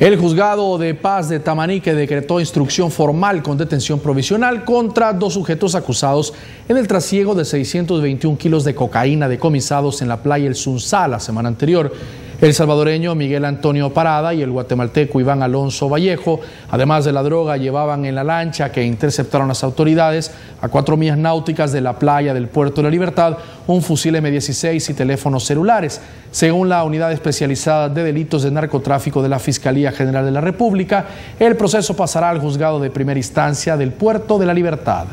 El juzgado de paz de Tamanique decretó instrucción formal con detención provisional contra dos sujetos acusados en el trasiego de 621 kilos de cocaína decomisados en la playa El Sunsá la semana anterior. El salvadoreño Miguel Antonio Parada y el guatemalteco Iván Alonso Vallejo, además de la droga, llevaban en la lancha que interceptaron las autoridades a cuatro millas náuticas de la playa del Puerto de la Libertad un fusil M16 y teléfonos celulares. Según la unidad especializada de delitos de narcotráfico de la Fiscalía General de la República, el proceso pasará al juzgado de primera instancia del Puerto de la Libertad.